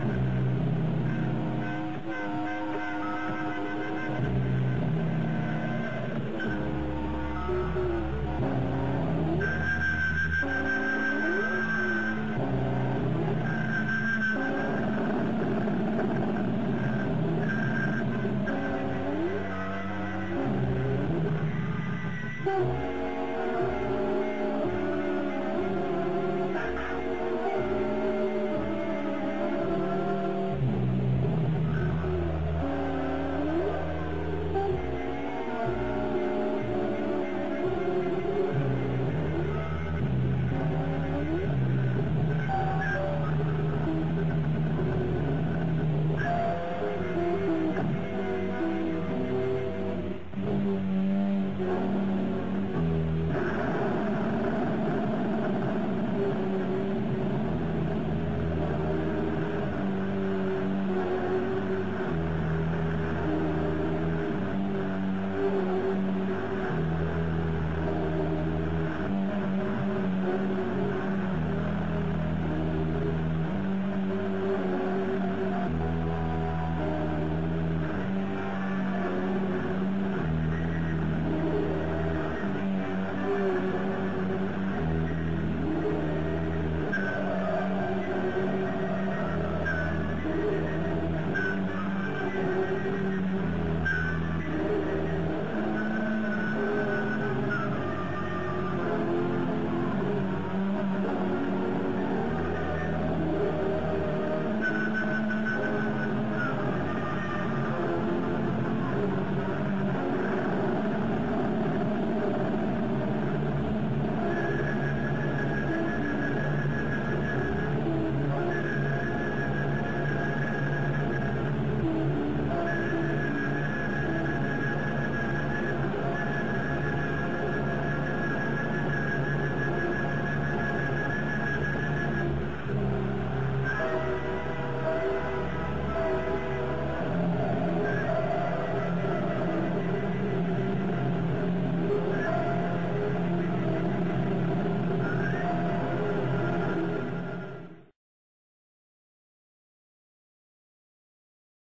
and then